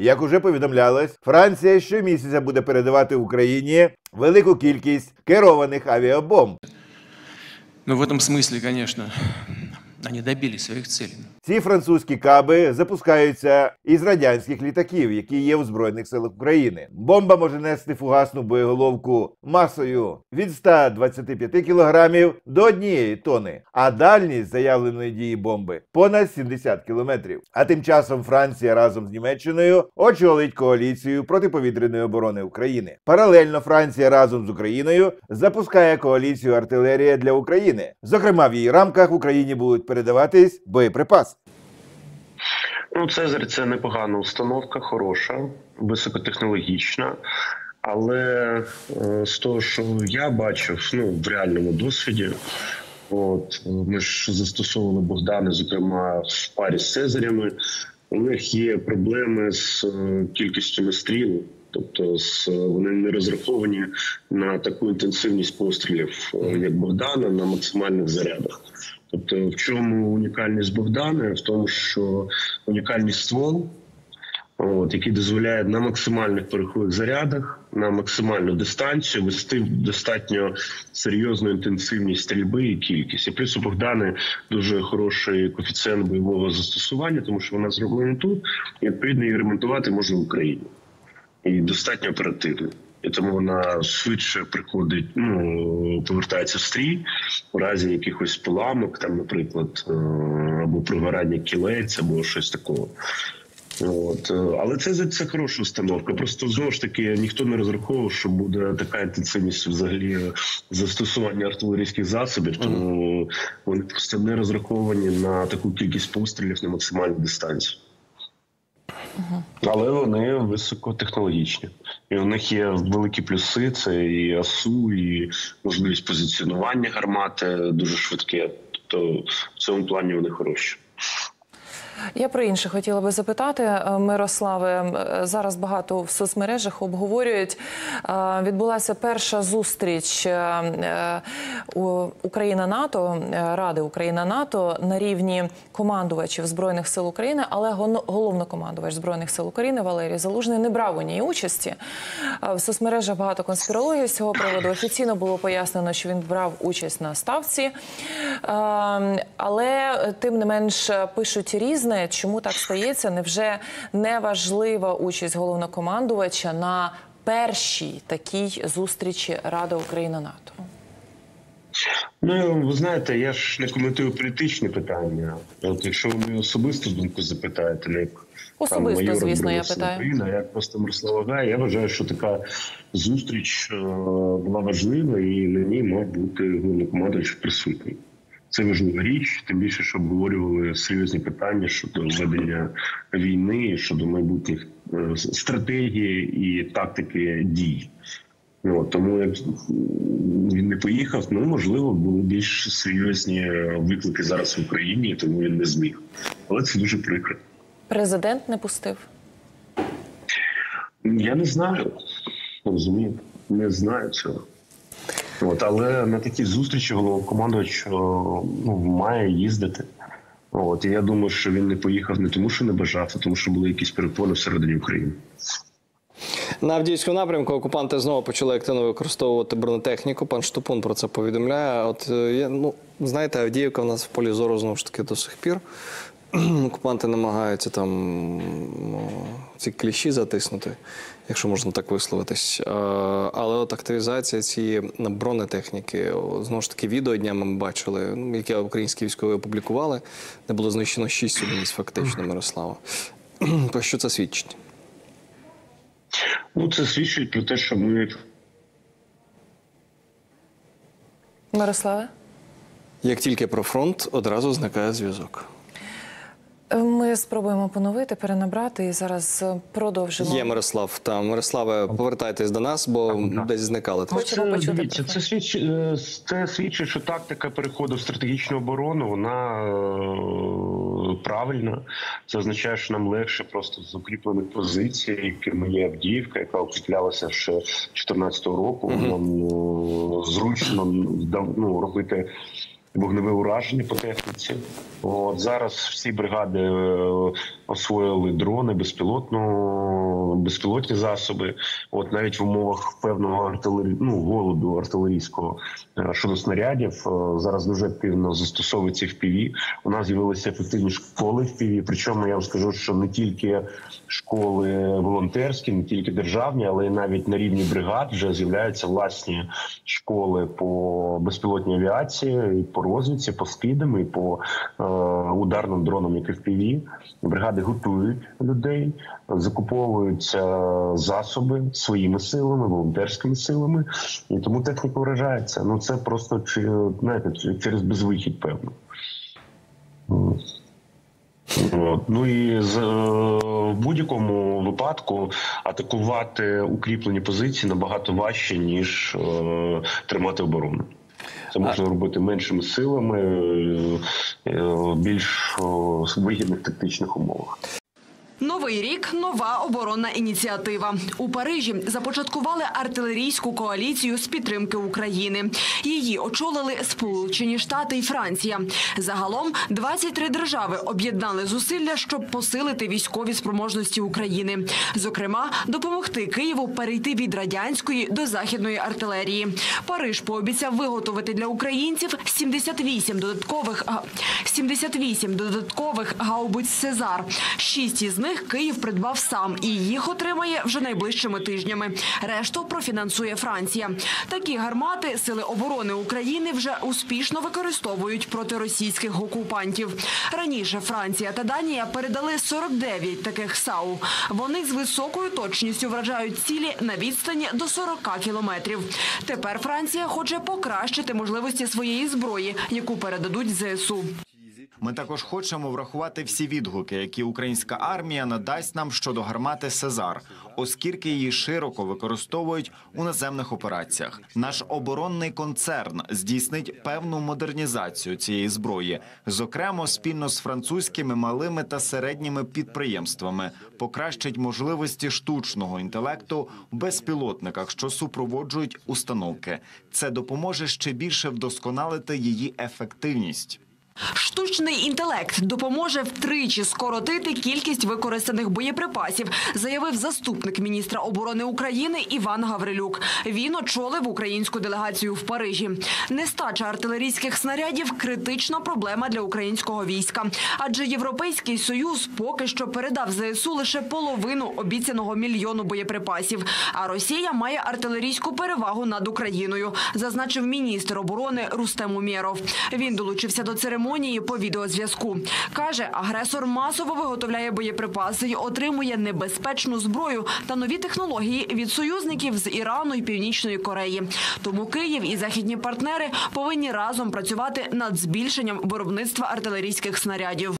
Як уже повідомлялось, Франція щомісяця буде передавати Україні велику кількість керованих авіабомб. Ну, в этом смысле, конечно, они добились своих целей. Ці французькі каби запускаються із радянських літаків, які є у збройних силах України. Бомба може нести фугасну боєголовку масою від 125 кілограмів до однієї тони, а дальність заявленої дії бомби понад 70 кілометрів. А тим часом Франція разом з Німеччиною очолить коаліцію протиповітряної оборони України. Паралельно Франція разом з Україною запускає коаліцію артилерія для України. Зокрема, в її рамках Україні будуть передаватись боєприпаси. Ну, Цезарь це непогана установка, хороша, високотехнологічна. Але е, з того, що я бачив ну, в реальному досвіді, от ми ж застосовували Богдани, зокрема в парі з Цезарями. У них є проблеми з е, кількістю стріл, тобто вони не розраховані на таку інтенсивність пострілів, е, як Богдана, на максимальних зарядах. Тобто, в чому унікальність Богдана? В тому, що унікальність ствол, от, який дозволяє на максимальних порохових зарядах, на максимальну дистанцію вести достатньо серйозну інтенсивність стрільби і кількість. І плюс у Богдани дуже хороший коефіцієнт бойового застосування, тому що вона зроблена тут, і відповідно її ремонтувати можна в Україні. І достатньо оперативно. І тому вона швидше приходить, ну повертається в стрій у разі якихось поламок, там, наприклад, е, або пригорання кілець, або щось такого. От. е, Але це це хороша установка. Просто знову ж таки ніхто не розраховував, що буде така інтенсивність взагалі застосування артилерійських засобів, тому вони просто не розраховані на таку кількість пострілів на максимальну дистанцію. Але вони високотехнологічні, і у них є великі плюси: це і АСУ, і можливість позиціонування гармати дуже швидке. Тобто в цьому плані вони хороші. Я про інше хотіла би запитати, Е, Мирославе. е, Зараз багато в соцмережах обговорюють. е, Відбулася перша зустріч у- Україна-НАТО, е, Ради Україна-НАТО на рівні командувачів Збройних сил України, але головнокомандувач Збройних сил України Валерій Залужний не брав у ній участі. В соцмережах багато конспірології з цього приводу. Офіційно було пояснено, що він брав участь на ставці. Е, Але тим не менш пишуть різне. Чому так стається? Невже не важлива участь головнокомандувача на першій такій зустрічі Ради Україна НАТО? Ну ви знаєте, я ж не коментую політичні питання. От якщо ви мою особисту думку запитаєте, не як Особисто, майора звісно, я питаю. України, а як просто Мирослава Гай, я вважаю, що така зустріч е, була важлива і на ній мав бути головнокомандувач присутній. Це важлива річ, тим більше, що обговорювали серйозні питання щодо ведення війни, щодо майбутніх е, стратегії і тактики дій. От, тому як він не поїхав, ну можливо, були більш серйозні виклики зараз в Україні, тому він не зміг. Але це дуже прикро. Президент не пустив. Я не знаю, розумію, не знаю цього. От, але на такі зустрічі головнокомандувач е, ну, має їздити. От, і я думаю, що він не поїхав не тому, що не бажав, а тому, що були якісь перепони всередині України. На Авдіївському напрямку окупанти знову почали активно використовувати бронетехніку. Пан Штупун про це повідомляє. От е, ну знаєте, Авдіївка в нас в полі зору знову ж таки до сих пір. Окупанти намагаються там ну, ці кліщі затиснути, якщо можна так висловитись. Але от активізація цієї бронетехніки, знову ж таки, відео днями ми бачили, ну, яке українські військові опублікували, де було знищено 6 одиниць фактично, Мирослава. Про що це свідчить? Ну, це свідчить про те, що ми Мирославе? Як тільки про фронт, одразу зникає зв'язок. Ми спробуємо поновити, перенабрати і зараз е, продовжимо. Є Мирослав. Та Мирославе, повертайтесь до нас, бо десь зникали. Хочемо це, почути дивіться, це свідчить, е, це свідчить, що тактика переходу в стратегічну оборону вона е, правильна. Це означає, що нам легше просто з укріплених позицій, якими є Авдіївка, яка укріплялася ще 2014 року. Нам е, зручно ну, робити. Вогневе ураження по техніці. От зараз всі бригади е, освоїли дрони, безпілотну, безпілотні засоби. От навіть в умовах певного артилері... ну, голоду артилерійського е, щодо снарядів е, зараз дуже активно застосовується FPV. У нас з'явилися ефективні школи FPV, Причому я вам скажу, що не тільки школи волонтерські, не тільки державні, але й навіть на рівні бригад вже з'являються власні школи по безпілотній авіації, і по розвідці, по скидам, і по е, ударним дронам, як FPV. Бригади готують людей, закуповуються засоби своїми силами, волонтерськими силами, і тому техніка вражається. Ну це просто чи- знаєте, через безвихідь, певно. Ну і з, е, в будь-якому випадку атакувати укріплені позиції набагато важче, ніж е, тримати оборону. Це можна робити меншими силами, е, е, більш е, вигідних тактичних умовах. Новий рік нова оборонна ініціатива. У Парижі започаткували артилерійську коаліцію з підтримки України. Її очолили Сполучені Штати і Франція. Загалом 23 держави об'єднали зусилля, щоб посилити військові спроможності України. Зокрема, допомогти Києву перейти від радянської до західної артилерії. Париж пообіцяв виготовити для українців 78 додаткових га- 78 додаткових гаубиць Сезар. Шість із них Київ придбав сам і їх отримає вже найближчими тижнями. Решту профінансує Франція. Такі гармати сили оборони України вже успішно використовують проти російських окупантів. Раніше Франція та Данія передали 49 таких САУ. Вони з високою точністю вражають цілі на відстані до 40 кілометрів. Тепер Франція хоче покращити можливості своєї зброї, яку передадуть ЗСУ. Ми також хочемо врахувати всі відгуки, які українська армія надасть нам щодо гармати Сезар, оскільки її широко використовують у наземних операціях. Наш оборонний концерн здійснить певну модернізацію цієї зброї, зокрема спільно з французькими малими та середніми підприємствами, покращить можливості штучного інтелекту в безпілотниках, що супроводжують установки. Це допоможе ще більше вдосконалити її ефективність. Штучний інтелект допоможе втричі скоротити кількість використаних боєприпасів, заявив заступник міністра оборони України Іван Гаврилюк. Він очолив українську делегацію в Парижі. Нестача артилерійських снарядів критична проблема для українського війська, адже європейський союз поки що передав ЗСУ лише половину обіцяного мільйону боєприпасів. А Росія має артилерійську перевагу над Україною, зазначив міністр оборони Рустем Умєров. Він долучився до церемонії по відеозв'язку. Каже, агресор масово виготовляє боєприпаси й отримує небезпечну зброю та нові технології від союзників з Ірану і Північної Кореї. Тому Київ і західні партнери повинні разом працювати над збільшенням виробництва артилерійських снарядів.